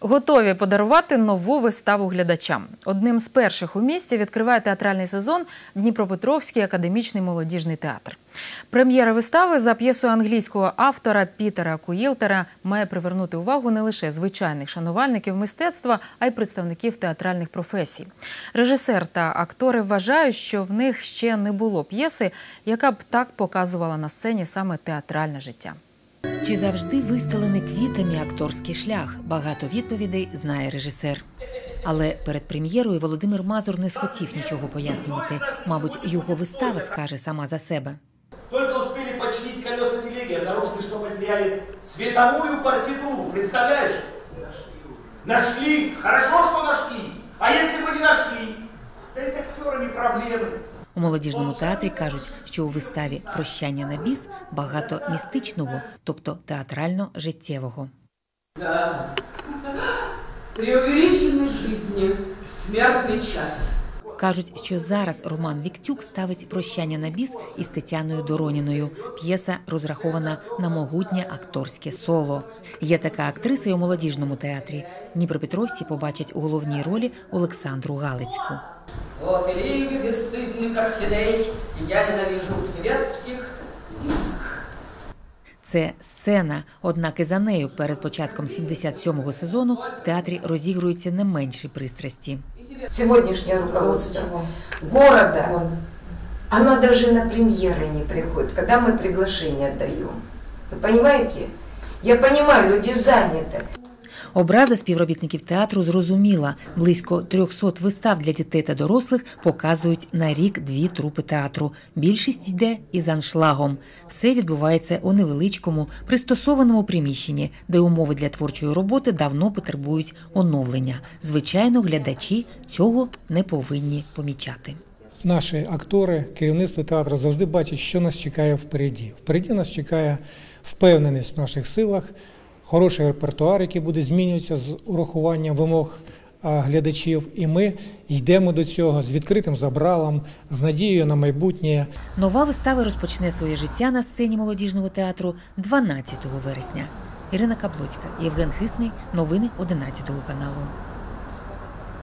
Готові подарувати нову виставу глядачам. Одним з перших у місті відкриває театральний сезон Дніпропетровський академічний молодіжний театр. Прем'єра вистави за п'єсою англійського автора Пітера Куїлтера має привернути увагу не лише звичайних шанувальників мистецтва, а й представників театральних професій. Режисер та актори вважають, що в них ще не було п'єси, яка б так показувала на сцені саме театральне життя. Чи завжди вистелений квітами акторський шлях? Багато відповідей знає режисер. Але перед прем'єрою Володимир Мазур не схотів нічого пояснювати. Мабуть, його вистава скаже сама за себе. Только успели починить колеса телеги, обнаружили, что потеряли световую партитуру. Представляешь? Нашли. Хорошо, что нашли. А если бы не нашли? Да и с актерами проблемы. У молодіжному театрі кажуть, що у виставі Прощання на біс багато містичного, тобто театрально-життєвого. Да. Преувеличенной життя, смертний час. Кажуть, що зараз Роман Віктюк ставить прощання на біс із Тетяною Дороніною. П'єса розрахована на могутнє акторське соло. Є така актриса й у молодіжному театрі. Дніпропетровці побачать у головній ролі Олександру Галицьку. И лига бесстыдных орхидей я ненавижу светских. Це сцена, однак і за нею перед початком 77-го сезону в театрі розігруються не менші пристрасті. сегодняшнее руководство города, оно даже на премьеры не приходит, когда мы приглашение отдаем. Вы понимаете? Я понимаю, люди заняты. Образа співробітників театру зрозуміла. Близько 300 вистав для дітей та дорослих показують на рік дві трупи театру. Більшість йде із аншлагом. Все відбувається у невеличкому, пристосованому приміщенні, де умови для творчої роботи давно потребують оновлення. Звичайно, глядачі цього не повинні помічати. Наші актори, керівництво театру завжди бачать, що нас чекає впереді. Впереді нас чекає впевненість в наших силах, хороший репертуар, який буде змінюватися з урахуванням вимог глядачів. І ми йдемо до цього з відкритим забралом, з надією на майбутнє. Нова вистава розпочне своє життя на сцені молодіжного театру 12 вересня. Ірина Каблоцька, Євген Хисний. Новини 11 каналу.